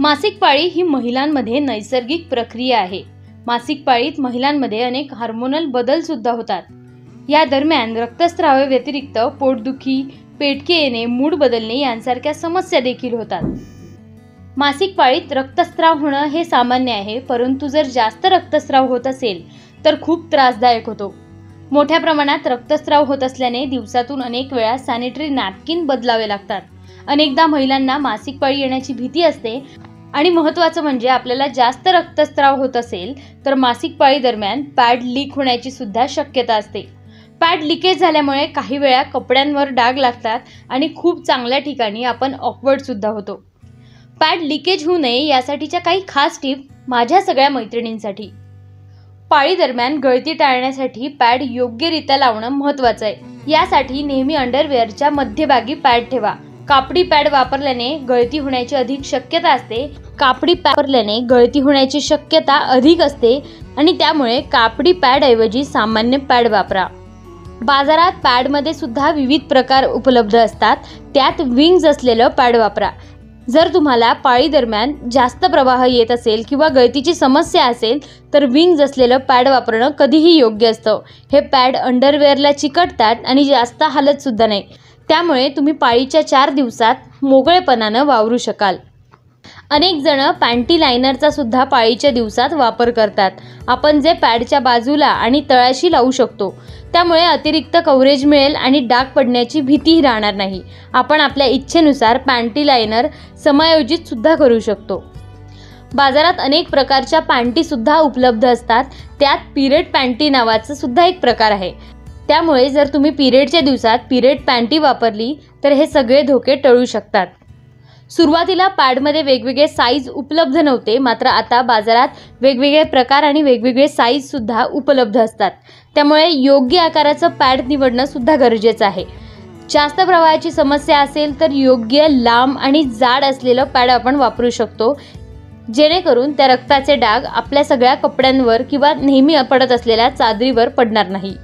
मासिक पाळी ही महिलांमध्ये नैसर्गिक प्रक्रिया आहे. मासिक पाळीत महिलांमध्ये अनेक हार्मोनल बदल सुद्धा होतात. या दरम्यान रक्तस्रावा व्यतिरिक्त पोटदुखी पेटके येणे मूड बदलणे यांसारख्या समस्या देखील होतात. मासिक पाळीत रक्तस्राव होणं हे सामान्य आहे परंतु जर जास्त रक्तस्राव होत असेल तर खूप त्रासदायक होतो. मोठ्या प्रमाणात रक्तस्राव होत असल्याने दिवसातून अनेक वेळा सॅनिटरी नॅपकिन बदलावे लागतात. अनेकदा महिलांना मासिक पाळी येण्याची भीती असते आणि महत्त्वाचं म्हणजे आपल्याला जास्त रक्तस्राव होत असेल तर मासिक पाळी दरम्यान पॅड लीक होण्याची सुद्धा शक्यता असते. पॅड लिकेज झाल्यामुळे काही वेळा कपड्यांवर डाग लागतात आणि खूप चांगल्या ठिकाणी आपण ऑकवर्डसुद्धा होतो. पॅड लिकेज होऊ नये यासाठीच्या काही खास टिप माझ्या सगळ्या मैत्रिणींसाठी. पाळी दरम्यान गळती टाळण्यासाठी पॅड योग्यरित्या लावणं महत्त्वाचं आहे. यासाठी नेहमी अंडरवेअरच्या मध्यभागी पॅड ठेवा. कापडी पॅड वापरल्याने गळती होण्याची अधिक शक्यता असते. कापडी पॅड वापरल्याने गळती होण्याची शक्यता अधिक असते आणि त्यामुळे कापडी पॅड ऐवजी सामान्य पॅड वापरा. बाजारात पॅडमध्ये सुद्धा विविध प्रकार उपलब्ध असतात. त्यात विंग्ज असलेलं पॅड वापरा. जर तुम्हाला पाळी दरम्यान जास्त प्रवाह येत असेल किंवा गळतीची समस्या असेल तर विंग्ज असलेलं पॅड वापरणं कधीही योग्य असतं. हे पॅड अंडरवेअरला चिकटतात आणि जास्त हालत सुद्धा नाही. त्यामुळे तुम्ही पाळीच्या चार दिवसात मोकळेपणानं वावरू शकाल. अनेक जण पॅन्टी लायनरचा सुद्धा पाळीच्या दिवसात वापर करतात. आपण जे पॅडच्या बाजूला आणि तळाशी लावू शकतो त्यामुळे अतिरिक्त कव्हरेज मिळेल आणि डाग पडण्याची भीतीही राहणार नाही. आपण आपल्या इच्छेनुसार पॅन्टी लायनर समायोजित सुद्धा करू शकतो. बाजारात अनेक प्रकारच्या पॅन्टी सुद्धा उपलब्ध असतात. त्यात पिरियड पॅन्टी नावाचा सुद्धा एक प्रकार आहे. त्यामुळे जर तुम्ही पिरियडच्या दिवसात पिरियड पॅन्टी वापरली तर हे सगळे धोके टळू शकतात. सुरुवातीला पॅडमध्ये वेगवेगळे साईज उपलब्ध नव्हते मात्र आता बाजारात वेगवेगळे प्रकार आणि वेगवेगळे साईजसुद्धा उपलब्ध असतात. त्यामुळे योग्य आकाराचं पॅड निवडणं सुद्धा गरजेचं आहे. जास्त प्रवाहाची समस्या असेल तर योग्य लांब आणि जाड असलेलं पॅड आपण वापरू शकतो जेणेकरून त्या रक्ताचे डाग आपल्या सगळ्या कपड्यांवर किंवा नेहमी पडत असलेल्या चादरीवर पडणार नाही.